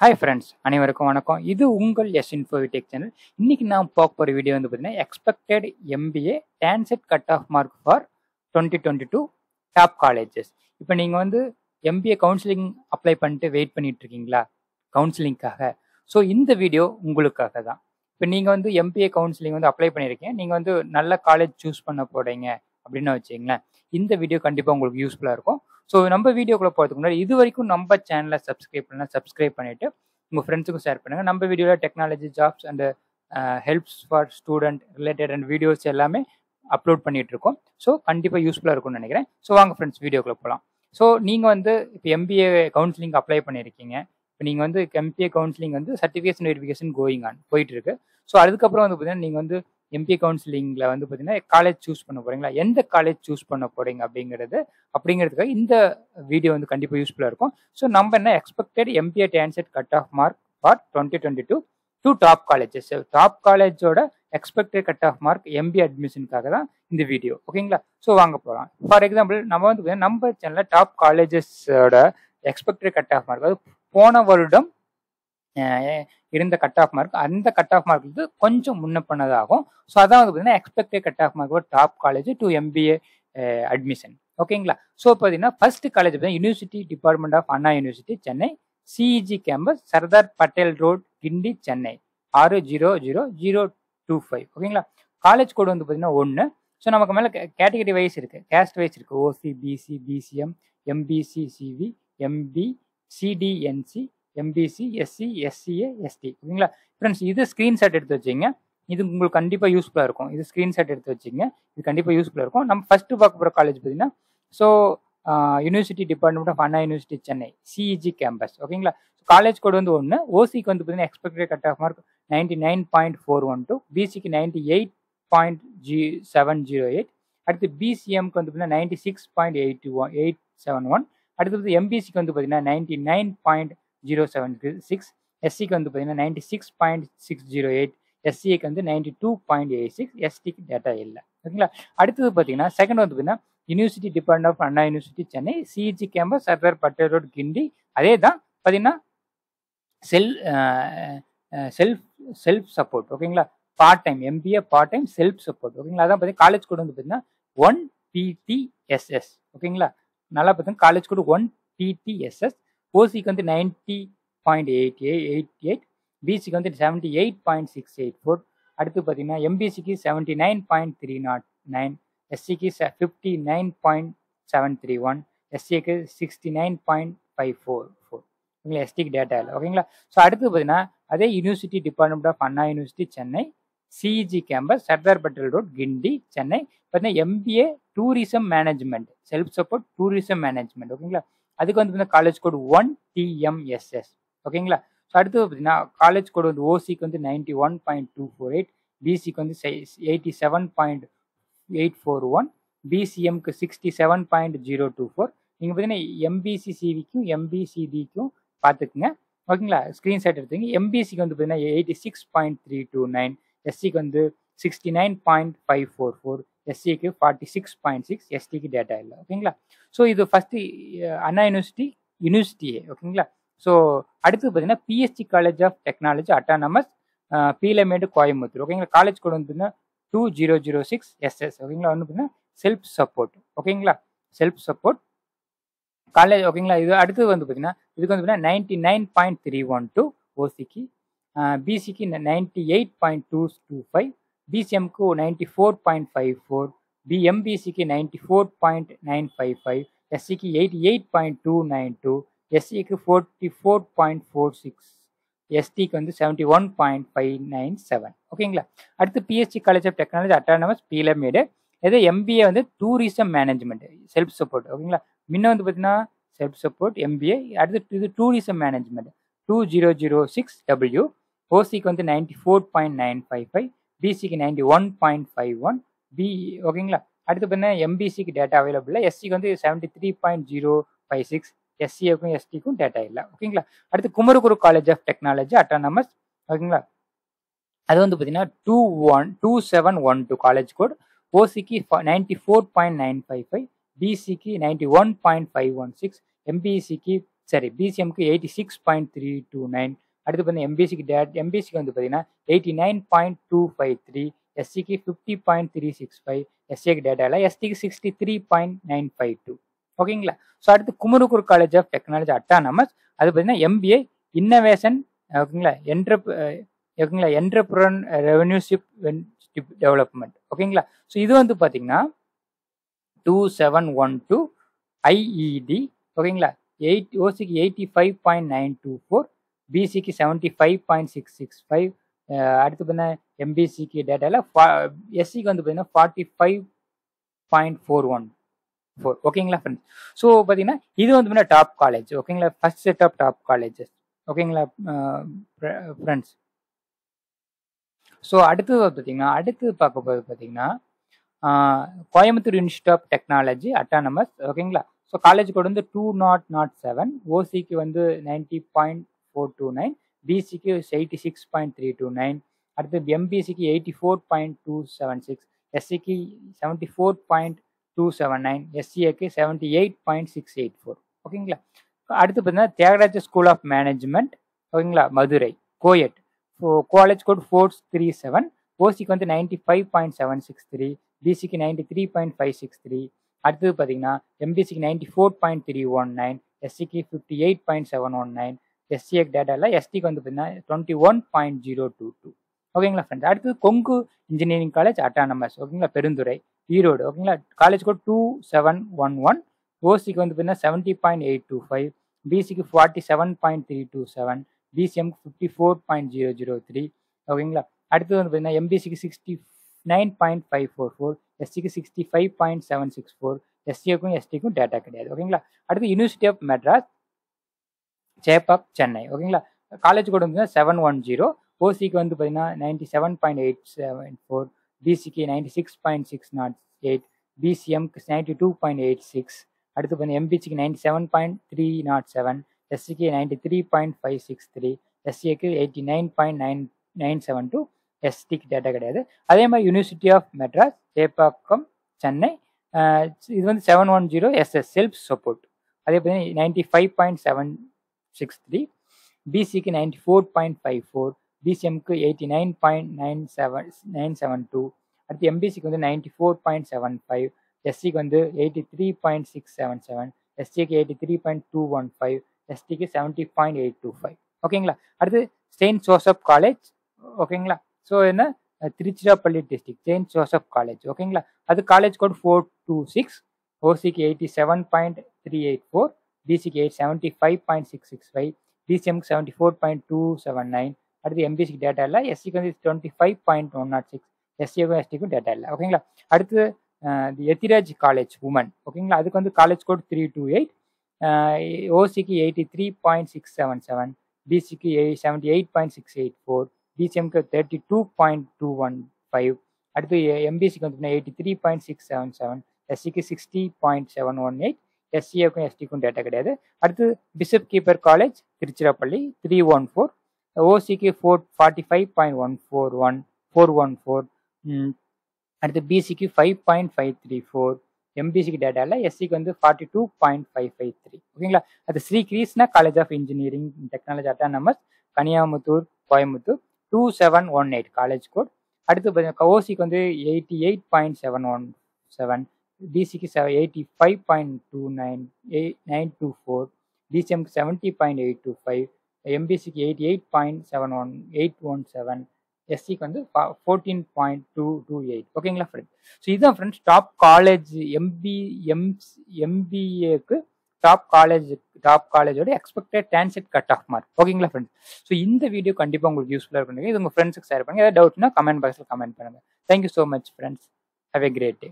Hi friends அனைவருக்கும் வணக்கம். இது உங்கள் எஸ் இன்ஃபோவிடெக் சேனல் இன்னைக்கு நான் பார்க்க போகிற வீடியோ வந்து பார்த்தீங்கன்னா expected MBA TANCET cut off mark for twenty twenty two top colleges இப்போ நீங்கள் வந்து எம்பிஏ கவுன்சிலிங் அப்ளை பண்ணிட்டு வெயிட் பண்ணிட்டு இருக்கீங்களா? கவுன்சிலிங்காக ஸோ இந்த வீடியோ உங்களுக்காக தான். இப்போ நீங்கள் வந்து எம்பிஏ கவுன்சிலிங் வந்து அப்ளை பண்ணியிருக்கீங்க நீங்கள் வந்து நல்ல காலேஜ் சூஸ் பண்ண போறீங்க. அப்படின்னு வச்சுங்களேன் இந்த வீடியோ கண்டிப்பாக உங்களுக்கு யூஸ்ஃபுல்லாக இருக்கும். ஸோ நம்ம வீடியோக்குள்ள போகிறதுக்கு முன்னாடி இது வரைக்கும் நம்ம சேனலை சப்ஸ்கிரைப் பண்ணலாம் சப்ஸ்கிரைப் பண்ணிட்டு உங்கள் ஃப்ரெண்ட்ஸுக்கும் ஷேர் பண்ணுங்கள் நம்ம வீடியோவில் technology jobs and helps for student related and videos எல்லாமே அப்லோட் பண்ணிட்டு இருக்கோம். ஸோ கண்டிப்பாக யூஸ்ஃபுல்லாக இருக்கும்னு நினைக்கிறேன். ஸோ வாங்க ஃப்ரெண்ட்ஸ் வீடியோக்குள்ளே போகலாம் ஸோ நீங்கள் வந்து இப்போ எம்பிஏ கவுன்சிலிங் அப்ளை பண்ணியிருக்கீங்க இப்போ நீங்கள் வந்து எம்பிஏ கவுன்சிலிங் வந்து சர்டிஃபிகேஷன் வெரிஃபிகேஷன் கோயிங் ஆன் போயிட்டு இருக்கு. ஸோ அதுக்கப்புறம் வந்து பார்த்தீங்கன்னா நீங்கள் வந்து எம்பி கவுன்சிலிங்கில் வந்து பார்த்தீங்கன்னா காலேஜ் சூஸ் பண்ண போகிறீங்களா எந்த காலேஜ் சூஸ் பண்ண போகிறீங்க அப்படிங்கிறது அப்படிங்கிறதுக்காக இந்த வீடியோ வந்து கண்டிப்பாக யூஸ்ஃபுல்லாக இருக்கும். ஸோ நம்ம என்ன expected MBA TANCET cut off mark for twenty twenty two two top colleges top காலேஜோட expected cut off mark MB அட்மிஷனுக்காக தான் இந்த வீடியோ ஓகேங்களா? ஸோ வாங்க போகலாம் ஃபார் எக்ஸாம்பிள் நம்ம வந்து பார்த்தீங்கன்னா நம்ம சேனலில் டாப் காலேஜஸோட எக்ஸ்பெக்டட் கட் ஆஃப் மார்க் அதாவது போன வருடம் இருந்த கட் ஆஃப் மார்க் அந்த கட் ஆஃப் மார்க் வந்து கொஞ்சம் முன்ன பண்ணதாகும். ஸோ அதான் வந்து பார்த்தீங்கன்னா expected cut off mark top college to MBA admission ஓகேங்களா ஸோ பார்த்தீங்கன்னா ஃபர்ஸ்ட் காலேஜ் பார்த்தீங்கன்னா university department of Anna University Chennai CEG campus Sardar Patel road Guindy Chennai ஆறு zero zero zero two five ஓகேங்களா college code வந்து பார்த்தீங்கன்னா ஒன்று so நமக்கு மேலே கேட்டகரி வைஸ் இருக்கு. கேஸ்ட் வைஸ் இருக்கு. OC BC BCM MBC CV MB CDNC MBC SC SCA ST ஓகேங்களா ஃப்ரெண்ட்ஸ் இது ஸ்க்ரீன்ஷாட் எடுத்து வச்சிங்க. இது உங்களுக்கு கண்டிப்பாக யூஸ்ஃபுல்லாக இருக்கும். இது ஸ்க்ரீன்ஷாட் எடுத்து வச்சிங்க. இது கண்டிப்பாக யூஸ்ஃபுல்லாக இருக்கும். நம்ம ஃபஸ்ட்டு பார்க்க போகிற காலேஜ் பார்த்தீங்கன்னா so university department of Anna University Chennai CEG campus ஓகேங்களா காலேஜ் கோடு வந்து ஒன்று ஓசிக்கு வந்து பார்த்தீங்கன்னா expected cut off mark ninety nine point four one two பிசிக்கு ninety eight point G seven zero eight அடுத்து பிசிஎம்க்கு வந்து பார்த்தீங்கன்னா ninety six point eight one eight seven one அடுத்தது எம்பிசிக்கு வந்து பார்த்தீங்கன்னா ninety nine point zero seven six எஸ்சிக்கு வந்து பார்த்தீங்கன்னா ninety six point six zero eight எஸ்சிக்கு வந்து ninety two point eight six எஸ்டிக்கு டேட்டா இல்லை. ஓகேங்களா? அடுத்தது பார்த்தீங்கன்னா செகண்ட் வந்து பார்த்தீங்கன்னா university department of Anna University Chennai CEG campus Sardar Patel road Guindy அதே தான் பார்த்தீங்கன்னா செல் செல்ஃப் செல்ஃப் சப்போர்ட் ஓகேங்களா? Part time MBA part time self support ஓகேங்களா? அதான் பார்த்தீங்கன்னா காலேஜ் கூட வந்து பார்த்தீங்கன்னா ஒன் பிடிஎஸ்எஸ் ஓகேங்களா? நல்லா பார்த்தீங்கன்னா காலேஜ் கூட ஒன் பிடிஎஸ்எஸ் ஓசிக்கு வந்து ninety point eight eight eight பிசிக்கு வந்து seventy eight point six eight four அடுத்து பார்த்தீங்கன்னா எம்பிசிக்கு seventy nine point three nought nine எஸ்சிக்கு fifty nine point seven three one எஸ்சிக்கு sixty nine point five four four ஓகேங்களா எஸ்டிக்கு டேட்டா இல்லை. ஓகேங்களா ஸோ அடுத்து பார்த்தீங்கன்னா அதே university department of Anna University Chennai CEG campus Sardar Patel road Guindy Chennai பார்த்தீங்கன்னா MBA tourism management self support tourism management ஓகேங்களா அதுக்கு வந்து பார்த்தீங்கன்னா காலேஜ் கோடு ஒன் டிஎம்எஸ்எஸ் ஓகேங்களா ஸோ அடுத்து பார்த்தீங்கன்னா காலேஜ் கோடு வந்து ஓசிக்கு வந்து ninety one point two four eight பிசிக்கு வந்து eighty seven point eight four one பிசிஎம்க்கு sixty seven point zero two four நீங்கள் பார்த்தீங்கன்னா எம்பிசி சிவிக்கும் எம்பிசிடிக்கும் பார்த்துக்குங்க ஓகேங்களா ஸ்க்ரீன்ஷாட் எடுத்துங்க எம்பிசிக்கு வந்து பார்த்தீங்கன்னா eighty six point three two nine எஸ்சிக்கு வந்து sixty nine point five four four எஸ்சிக்கு ஃபார்ட்டி சிக்ஸ் பாயிண்ட் சிக்ஸ் எஸ்டிக்கு டேட்டா இல்லை. ஓகேங்களா ஸோ இது ஃபஸ்ட்டு அண்ணா யூனிவர்சிட்டி யூனிவர்சிட்டியே ஓகேங்களா ஸோ அடுத்து பார்த்தீங்கன்னா PST college of technology autonomous Peelamedu Coimbatore ஓகேங்களா காலேஜ் கூட வந்து பார்த்தீங்கன்னா two zero zero six SS ஓகேங்களா ஒன்று பார்த்தீங்கன்னா செல்ஃப் சப்போர்ட் ஓகேங்களா செல்ஃப் சப்போர்ட் காலேஜ் ஓகேங்களா இது அடுத்தது வந்து பார்த்தீங்கன்னா இதுக்கு வந்து பார்த்தீங்கன்னா ninety nine point three one two ஓசிக்கு பிசிக்கு ninety eight point two two five பிசிஎம்க்கு ninety four point five four பிஎம்பிசிக்கு ninety four point nine five five எஸ்சிக்கு eighty eight point two nine two எஸ்சிக்கு forty four point four six எஸ்டிக்கு வந்து seventy one point five nine seven ஓகேங்களா அடுத்து BSC college of technology autonomous Peelamedu இது MBA வந்து tourism management self support ஓகேங்களா முன்ன வந்து பார்த்தீங்கன்னா செல்ஃப் சப்போர்ட் எம்பிஏ அடுத்து இது tourism management two zero zero six W ஓசிக்கு வந்து ninety four point nine five five பிசிக்கு ninety one point five one B ஓகேங்களா அடுத்து பார்த்தீங்கன்னா எம்பிசிக்கு டேட்டா அவைலபிள் எஸ்சிக்கு வந்து seventy three point zero five six எஸ்சிஏக்கும் எஸ்டிக்கும் டேட்டா இல்லை. ஓகேங்களா அடுத்து Kumaraguru college of technology autonomous ஓகேங்களா அது வந்து பார்த்தீங்கன்னா two one two seven one two college code ஓசிக்கு ninety four point nine five five பிசிக்கு ninety one point five one six எம்பிசிக்கு சரி பிசிஎம்க்கு eighty six point three two nine அடுத்து பார்த்தீங்கன்னா எம்பிசிக்கு date எம்பிசிக்கு வந்து பார்த்தீங்கன்னா eighty nine point two five three எஸ்சிக்கு fifty point three six five எஸ்சிக்கு டேட்டா இல்லை எஸ்டிக்கு sixty three point nine five two ஓகேங்களா ஸோ அடுத்து Kumaraguru college of technology autonomous அது பார்த்தீங்கன்னா எம்பிஏ இன்னோவேஷன் ஓகேங்களா? என்ட்ர ஓகேங்களா? என்டர்பிரன் ரெவன்யூஷிப் டெவலப்மெண்ட் ஓகேங்களா? ஸோ இது வந்து பார்த்தீங்கன்னா two seven one two IET ஓகேங்களா? Eight ஓசிக்கு eighty five point nine two four பிசிக்கு seventy five point six six five அடுத்து பார்த்தீங்கன்னா எம்பிசிக்கு டேட்டாவில் எஸ்சிக்கு வந்து பார்த்தீங்கன்னா forty five point four one four ஓகேங்களா ஃப்ரெண்ட்ஸ் ஸோ பார்த்தீங்கன்னா இது வந்து பார்த்தீங்கன்னா டாப் காலேஜ் ஓகேங்களா first set of top colleges ஓகேங்களா ஃப்ரெண்ட்ஸ் ஸோ அடுத்து பார்த்தீங்கன்னா அடுத்து பார்க்க போது பார்த்தீங்கன்னா Coimbatore institute of technology autonomous ஓகேங்களா ஸோ காலேஜ் கோட் வந்து டூ நாட் நாட் செவன் ஓசிக்கு வந்து ninety point four two nine பிசிக்கு eighty six point three two nine அடுத்து எம்பிசிக்கு eighty four point two seven six எஸ்சிக்கு seventy four point two seven nine எஸ்சிஏக்கு seventy eight point six eight four ஓகேங்களா அடுத்து பார்த்தீங்கன்னா Thiagaraja school of management ஓகேங்களா Madurai co-ed. College code four three seven ஓசிக்கு வந்து ninety five point seven six three பிசிக்கு ninety three point five six three அடுத்தது பார்த்தீங்கன்னா எம்பிசிக்கு ninety four point three one nine எஸ்சிக்கு fifty eight point seven one nine எஸ்சிஎக் டேட்டாவில் எஸ்டிக்கு வந்து பார்த்தீங்கன்னா twenty one point zero two two ஓகேங்களா ஃப்ரெண்ட்ஸ் அடுத்தது கொங்கு இன்ஜினியரிங் காலேஜ் அட்டானமஸ் ஓகேங்களா பெருந்துறை. ஈரோடு. ஓகேங்களா college code two seven one one ஓசிக்கு வந்து பார்த்தீங்கன்னா seventy point eight two five பிசிக்கு forty seven point three two seven பிசிஎம்க்கு fifty four point zero zero three ஓகேங்களா அடுத்தது வந்து பார்த்தீங்கன்னா எம்பிசிக்கு sixty nine point five four four எஸ்சிக்கு sixty five point seven six four எஸ்சிக்கும் எஸ்டிக்கும் data கிடையாது. ஓகேங்களா அடுத்து யூனிவர்சிட்டி ஆஃப் மெட்ராஸ் சேப்பாக் சென்னை. ஓகேங்களா காலேஜ் கூட வந்து செவன் ஒன் ஜீரோ ஓசிக்கு வந்து பார்த்தீங்கன்னா ninety seven point eight seven four பிசிக்கு ninety six point six nought eight பிசிஎம்க்கு ninety two point eight six அடுத்து பார்த்தீங்கன்னா எம்பிசிக்கு ninety seven point three nought seven எஸ்சிக்கு ninety three point five six three எஸ்சிஏக்கு eighty nine point nine nine seven two எஸ்டிக்கு data கிடையாது. அதே மாதிரி university of Madras Chepauk Chennai. இது வந்து seven one zero SS self support அதே பார்த்தீங்கன்னா ninety five point seven six three பிசிக்கு ninety four point five four பிசிஎம்க்கு eighty nine point nine seven nine seven two அடுத்து எம்பிசிக்கு வந்து ninety four point seven five எஸ்சிக்கு வந்து eighty three point six seven seven எஸ்சிக்கு eighty three point two one five எஸ்டிக்கு seventy point eight two five ஓகேங்களா? அடுத்து Saint Joseph college ஓகேங்களா? ஸோ என்ன? Tiruchirappalli district saint Joseph college ஓகேங்களா? அது college code four two six ஓசிக்கு eighty seven point three eight four பிசிக்கு eight seventy five point six six five பிசிஎம்க்கு seventy four point two seven nine அடுத்து எம்பிசிக்கு data இல்லை எஸ்சிக்கு வந்து twenty five point one nought six எஸ்சிக்கும் எஸ்டிக்கும் data இல்லை. ஓகேங்களா அடுத்து தி எத்திராஜ் காலேஜ் உமன் ஓகேங்களா அதுக்கு வந்து college code three two eight ஓசிக்கு eighty three point six seven seven பிசிக்கு eight seventy eight point six eight four பிசிஎம்க்கு thirty two point two one five அடுத்து எம்பிசிக்கு வந்து eighty three point six seven seven எஸ்சிக்கு sixty point seven one eight எஸ்சிஏக்கும் எஸ்டிக்கும் data கிடையாது. அடுத்து bishop Heber college Tiruchirappalli three one four ஓசிக்கு four forty five point one four one four one four அடுத்து பிசிக்கு five point five three four எம்பிசிக்கு டேட்டாவில் எஸ்சிக்கு வந்து forty two point five five three ஓகேங்களா அது Sri Krishna college of engineering technology autonomous Kaniyamuthur Coimbatore two seven one eight college code அடுத்து பார்த்தீங்கன்னா ஓசிக்கு வந்து eighty eight point seven one seven டிசிக்கு seven eighty five point two nine eight nine two four டிசிஎம்க்கு seventy point eight two five எம்பிசிக்கு eighty eight point seven one eight one seven எஸ்சிக்கு வந்து fourteen point two two eight ஓகேங்களா friends so இதுதான் friends top college MB M எம்பிஏக்கு top college top காலேஜோட expected TANCET cut off mark ஓகேங்களா friends so இந்த video கண்டிப்பாக உங்களுக்கு யூஸ்ஃபுல்லாக இருக்கும். இது உங்கள் ஃப்ரெண்ட்ஸுக்கு ஷேர் பண்ணுங்கள் ஏதாவது டவுட்னா கமெண்ட் பாக்ஸில் கமெண்ட் பண்ணுங்க. Thank you so much friends have a great day